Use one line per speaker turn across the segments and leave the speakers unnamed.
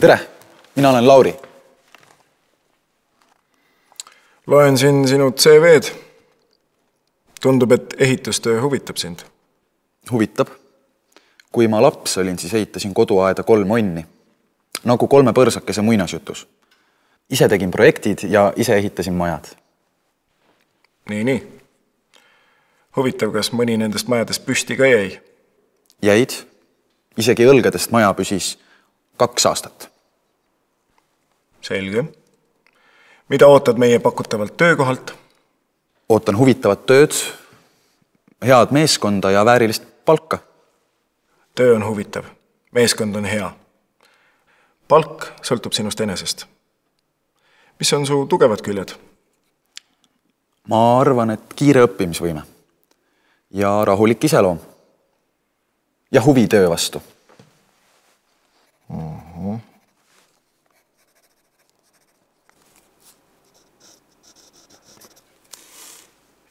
tere, mina olen Lauri.
loen siin sinu CV-d. tundub, et ehitustöö huvitab sind.
huvitab. kui ma laps olin, siis ehitasin koduaeda kolm onni. nagu kolme põrsakese muinasjutus. ise tegin projektid ja ise ehitasin majad.
nii, nii. huvitav, kas mõni nendest majadest püsti ka jäi?
jäid. isegi õlgedest maja püsis kaks aastat.
Selge. mida ootad meie pakutavalt töökohalt?
ootan huvitavat tööd, head meeskonda ja väärilist palka.
töö on huvitav, meeskond on hea. palk sõltub sinust enesest. mis on su tugevad küljed?
ma arvan, et kiire õppimisvõime ja rahulik iseloom ja huvi töö vastu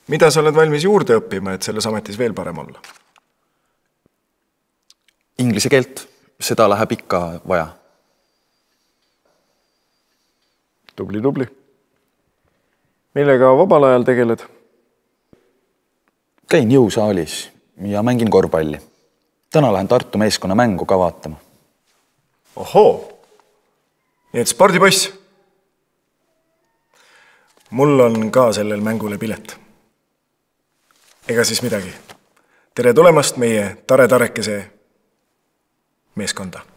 mida sa oled valmis juurde õppima, et selles ametis veel parem olla?
Inglise keelt, seda läheb ikka vaja.
tubli, tubli. millega vabal ajal tegeled?
käin jõusaalis ja mängin korvpalli. täna lähen Tartu meeskonna mängu ka vaatama.
ohoo, nii et spordipoiss. mul on ka sellel mängule pilet ega siis midagi. tere tulemast meie Tare Tarekese meeskonda